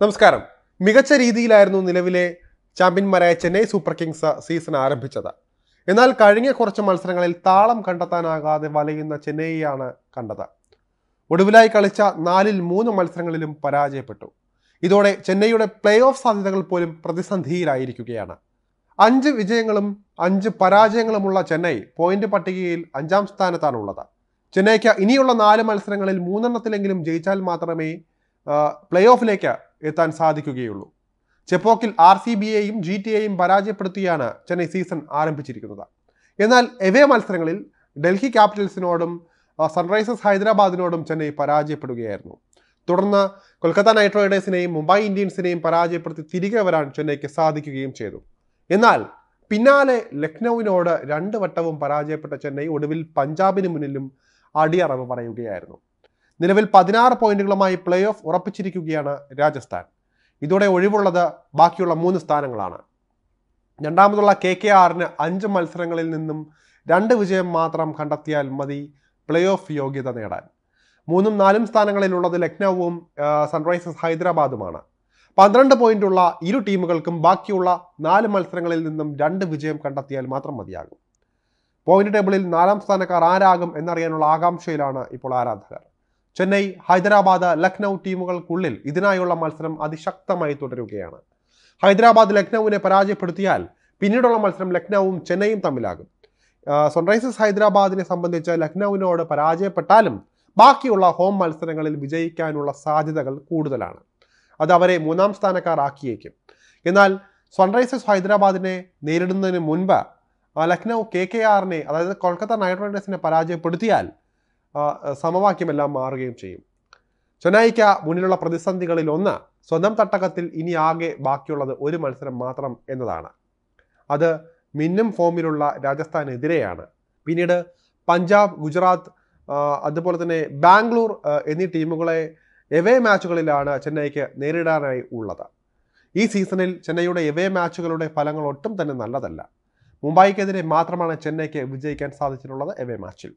നമസ്കാരം. മികച്ച രീതിയിലായിരുന്നു നിലവിലെ ചാമ്പ്യന്മാരായ ചെന്നൈ സൂപ്പർ കിങ്സ് സീസൺ ആരംഭിച്ചത്. എന്നാൽ കഴിഞ്ഞ കുറച്ച് മത്സരങ്ങളിൽ താളം കണ്ടെത്താനാകാതെ വലയുന്ന ചെന്നൈയാണ് കണ്ടത്. ഒടുവിലായി കളിച്ച നാലിൽ മൂന്ന് മത്സരങ്ങളിലും പരാജയപ്പെട്ടു. ഇതോടെ ചെന്നൈയുടെ പ്ലേ ഓഫ് സാധ്യതകൾ പോലും പ്രതിസന്ധിയിലായിരിക്കുകയാണ്. അഞ്ച് വിജയങ്ങളും അഞ്ച് പരാജയങ്ങളുമുള്ള ചെന്നൈ പോയിന്റ് പട്ടികയിൽ അഞ്ചാം സ്ഥാനത്താണുള്ളത്. ചെന്നൈക്ക് ഇനിയുള്ള നാല് മത്സരങ്ങളിൽ മൂന്നെണ്ണത്തിലെങ്കിലും ജയിച്ചാൽ മാത്രമേ പ്ലേ ഓഫിലേക്ക് എത്താൻ സാധിക്കുകയുള്ളൂ. ചെപ്പോക്കിൽ ആർ സി ബി എയും ജി ടി എയും പരാജയപ്പെടുത്തിയാണ് ചെന്നൈ സീസൺ ആരംഭിച്ചിരിക്കുന്നത്. എന്നാൽ എവേ മത്സരങ്ങളിൽ ഡൽഹി ക്യാപിറ്റൽസിനോടും സൺറൈസേഴ്സ് ഹൈദരാബാദിനോടും ചെന്നൈ പരാജയപ്പെടുകയായിരുന്നു. തുടർന്ന് കൊൽക്കത്ത നൈറ്റ് റൈഡേഴ്സിനെയും മുംബൈ ഇന്ത്യൻസിനെയും പരാജയപ്പെടുത്തി തിരികെ വരാൻ ചെന്നൈക്ക് സാധിക്കുകയും ചെയ്തു. എന്നാൽ പിന്നാലെ ലക്നൌവിനോട് രണ്ട് വട്ടവും പരാജയപ്പെട്ട ചെന്നൈ ഒടുവിൽ പഞ്ചാബിന് മുന്നിലും അടിയറവ് പറയുകയായിരുന്നു. നിലവിൽ പതിനാറ് പോയിന്റുകളുമായി പ്ലേ ഓഫ് ഉറപ്പിച്ചിരിക്കുകയാണ് രാജസ്ഥാൻ. ഇതോടെ ഒഴിവുള്ളത് ബാക്കിയുള്ള മൂന്ന് സ്ഥാനങ്ങളാണ്. രണ്ടാമതുള്ള കെ കെ ആറിന് അഞ്ച് മത്സരങ്ങളിൽ നിന്നും രണ്ട് വിജയം മാത്രം കണ്ടെത്തിയാൽ മതി പ്ലേ ഓഫ് യോഗ്യത നേടാൻ. മൂന്നും നാലും സ്ഥാനങ്ങളിലുള്ളത് ലക്നൌവും സൺറൈസേഴ്സ് ഹൈദരാബാദുമാണ്. പന്ത്രണ്ട് പോയിന്റുള്ള ഇരു ടീമുകൾക്കും ബാക്കിയുള്ള നാല് മത്സരങ്ങളിൽ നിന്നും രണ്ട് വിജയം കണ്ടെത്തിയാൽ മാത്രം മതിയാകും. പോയിന്റ് ടേബിളിൽ നാലാം സ്ഥാനക്കാർ ആരാകും എന്നറിയാനുള്ള ആകാംക്ഷയിലാണ് ഇപ്പോൾ ആരാധകർ. ചെന്നൈ ഹൈദരാബാദ് ലക്നൗ ടീമുകൾക്കുള്ളിൽ ഇതിനായുള്ള മത്സരം അതിശക്തമായി തുടരുകയാണ്. ഹൈദരാബാദ് ലക്നൌവിനെ പരാജയപ്പെടുത്തിയാൽ പിന്നീടുള്ള മത്സരം ലക്നൌവും ചെന്നൈയും തമ്മിലാകും. സൺറൈസേഴ്സ് ഹൈദരാബാദിനെ സംബന്ധിച്ച് ലക്നൌവിനോട് പരാജയപ്പെട്ടാലും ബാക്കിയുള്ള ഹോം മത്സരങ്ങളിൽ വിജയിക്കാനുള്ള സാധ്യതകൾ കൂടുതലാണ്. അത് അവരെ മൂന്നാം സ്ഥാനക്കാരാക്കിയേക്കും. എന്നാൽ സൺറൈസേഴ്സ് ഹൈദരാബാദിനെ നേരിടുന്നതിന് മുൻപ് ലക്നൗ കെ കെ ആറിനെ അതായത് കൊൽക്കത്ത നൈറ്റ് റൈഡേഴ്സിനെ പരാജയപ്പെടുത്തിയാൽ സമവാക്യമെല്ലാം മാറുകയും ചെയ്യും. ചെന്നൈക്ക മുന്നിലുള്ള പ്രതിസന്ധികളിൽ ഒന്ന് സ്വന്തം തട്ടകത്തിൽ ഇനി ആകെ ബാക്കിയുള്ളത് ഒരു മത്സരം മാത്രം എന്നതാണ്. അത് മിന്നും ഫോമിലുള്ള രാജസ്ഥാനെതിരെയാണ്. പിന്നീട് പഞ്ചാബ് ഗുജറാത്ത് അതുപോലെ തന്നെ ബാംഗ്ലൂർ എന്നീ ടീമുകളെ എവേ മാച്ചുകളിലാണ് ചെന്നൈക്ക് നേരിടാനായി ഉള്ളത്. ഈ സീസണിൽ ചെന്നൈയുടെ എവേ മാച്ചുകളുടെ ഫലങ്ങൾ ഒട്ടും തന്നെ നല്ലതല്ല. മുംബൈക്കെതിരെ മാത്രമാണ് ചെന്നൈക്ക് വിജയിക്കാൻ സാധിച്ചിട്ടുള്ളത് എവേ മാച്ചിൽ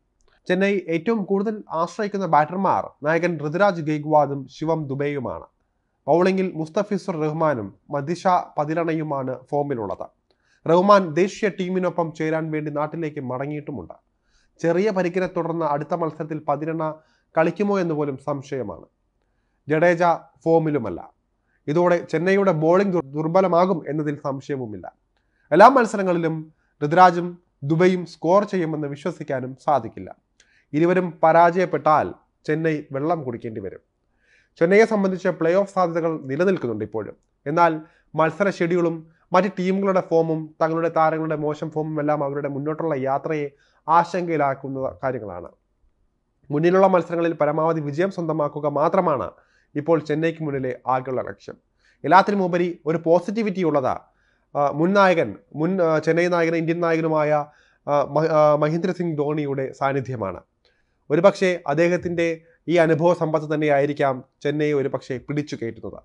ചെന്നൈ ഏറ്റവും കൂടുതൽ ആശ്രയിക്കുന്ന ബാറ്റർമാർ നായകൻ ഋതുരാജ് ഗെയ്ഗ്വാദും ശിവം ദുബൈയുമാണ്. ബൗളിംഗിൽ മുസ്തഫിസുർ റഹ്മാനും മദിഷ പതിരണയുമാണ് ഫോമിലുള്ളത് റഹ്മാൻ ദേശീയ ടീമിനൊപ്പം ചേരാൻ വേണ്ടി നാട്ടിലേക്ക് മടങ്ങിയിട്ടുമുണ്ട്. ചെറിയ പരിക്കിനെ തുടർന്ന് അടുത്ത മത്സരത്തിൽ പതിരണ കളിക്കുമോ എന്ന് പോലും സംശയമാണ്. ജഡേജ ഫോമിലുമല്ല ഇതോടെ ചെന്നൈയുടെ ബോളിംഗ് ദുർബലമാകും എന്നതിൽ സംശയവുമില്ല. എല്ലാ മത്സരങ്ങളിലും ഋതുരാജും ദുബൈയും സ്കോർ ചെയ്യുമെന്ന് വിശ്വസിക്കാനും സാധിക്കില്ല. ഇരുവരും പരാജയപ്പെട്ടാൽ ചെന്നൈ വെള്ളം കുടിക്കേണ്ടി വരും. ചെന്നൈയെ സംബന്ധിച്ച് പ്ലേ ഓഫ് സാധ്യതകൾ നിലനിൽക്കുന്നുണ്ട് ഇപ്പോഴും. എന്നാൽ മത്സര ഷെഡ്യൂളും മറ്റ് ടീമുകളുടെ ഫോമും തങ്ങളുടെ താരങ്ങളുടെ മോശം ഫോമും എല്ലാം അവരുടെ മുന്നോട്ടുള്ള യാത്രയെ ആശങ്കയിലാക്കുന്ന കാര്യങ്ങളാണ്. മുന്നിലുള്ള മത്സരങ്ങളിൽ പരമാവധി വിജയം സ്വന്തമാക്കുക മാത്രമാണ് ഇപ്പോൾ ചെന്നൈക്ക് മുന്നിലെ ആകെയുള്ള ലക്ഷ്യം. എല്ലാത്തിനും ഉപരി ഒരു പോസിറ്റിവിറ്റി ഉള്ളതാ മുൻ നായകൻ മുൻ ചെന്നൈ നായകനും ഇന്ത്യൻ നായകനുമായ മഹേന്ദ്ര സിംഗ് ധോണിയുടെ സാന്നിധ്യമാണ്. ഒരുപക്ഷെ അദ്ദേഹത്തിന്റെ ഈ അനുഭവ സമ്പത്ത് തന്നെയായിരിക്കാം ചെന്നൈയെ ഒരുപക്ഷെ പിടിച്ചു കയറ്റുന്നത്.